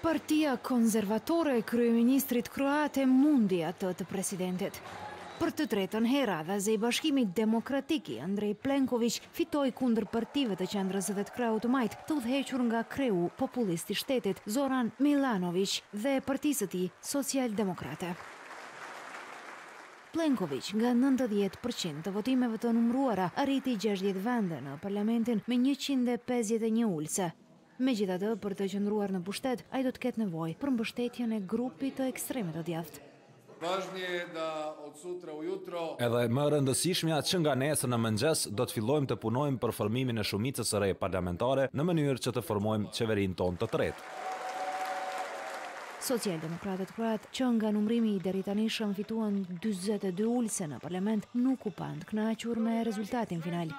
Partia konzervatore e kryeministrit kroat e mundi atë të presidentit. Për të tretën herë, HDZ-ja, Bashkimi Demokratik i Andrej Plenkoviq fitoi kundër partive të qendrës dhe të krahut të majtë të udhëhequr nga kreu populist i shtetit, Zoran Milanoviq dhe partisë së tij socialdemokrate. Plenkoviq nga nëntëdhjetë për qind të votimeve të numëruara arriti gjashtëdhjetë vende në parlamentin me njëqind e pesëdhjetë e një ulëse. Megjithatë, për të qëndruar në pushtet, ai do të ketë nevojë për mbështetjen e grupit të ekstremit të djathtë. Edhe më e rëndësishmja që nga nesër në mëngjes do të fillojmë të punojmë për formimin e shumicës së re parlamentare në mënyrë që të formojmë qeverinë tonë të tretë. Socialdemokratët kroatë, që nga numrimi i deritanishëm fituan dyzet e dy ulëse në parlament, nuk u panë të kënaqur me rezultatin final.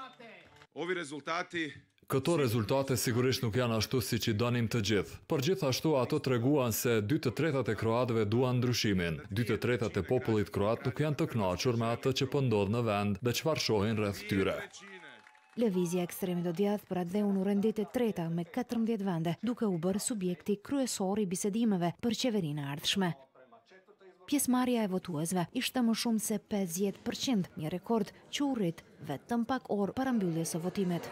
Ovi rezultati. Këto rezultate sigurisht nuk janë ashtu siç i donim të gjithë, por gjithashtu ato treguan se dy të tretat e kroatëve duan ndryshimin. Dy të tretat e popullit kroat nuk janë të kënaqur me atë që po ndodh në vend dhe çfarë shohin rreth tyre. Lëvizja e ekstremit të djathtë për atdheun u rendit e treta me katërmbëdhjetë vende, duke u bërë subjekti kryesor i bisedimeve për qeverinë e ardhshme. Pjesëmarrja e votuesve ishte më shumë se pesëdhjetë për qind, një rekord që u rrit vetëm pak orë para mbylljes së votimit.